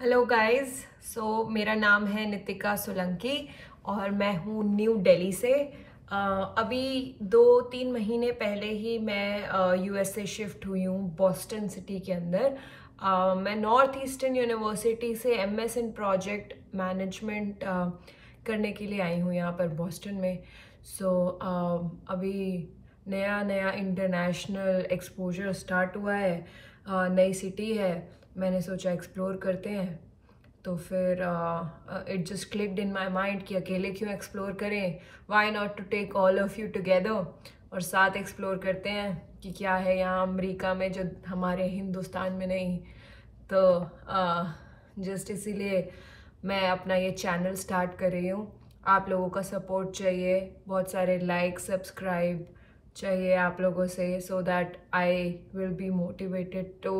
Hello guys so मेरा नाम है नितिका सोलंकी और मैं हूँ न्यू दिल्ली से। uh, अभी दो तीन महीने पहले ही मैं यूएस uh, से शिफ्ट हुई हूँ बॉस्टन सिटी के अंदर। uh, मैं नॉर्थ ईस्टर्न यूनिवर्सिटी से M S in project management करने के लिए आई हूँ यहाँ पर बॉस्टन में। सो so, uh, अभी नया नया इंटरनेशनल एक्सपोजर स्टार्ट हुआ है। uh, नई सिटी है। मैंने सोचा एक्सप्लोर करते हैं। तो फिर it just clicked in my mind कि अकेले क्यों एक्सप्लोर करें? Why not to take all of you together और साथ एक्सप्लोर करते हैं कि क्या है यहाँ अमेरिका में जो हमारे हिंदुस्तान में नहीं। तो जस्ट uh, इसीलिए मैं अपना ये चैनल स्टार्ट कर रही हूँ। आप लोगों का सपोर्ट चाहिए बहुत सारे लाइक सब्सक्राइब चाहिए आप लोगों से so that I will be motivated to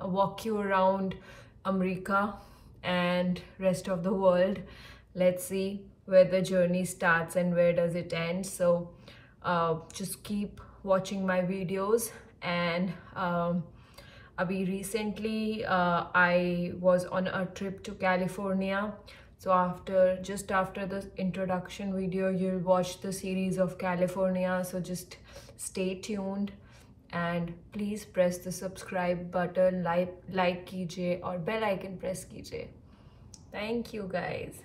walk you around America and rest of the world let's see where the journey starts and where does it end so uh, just keep watching my videos and um, abhi recently uh, i was on a trip to california so after just after the introduction video you'll watch the series of california. So just stay tuned and please press the subscribe button like like kije or bell icon press kije. Thank you guys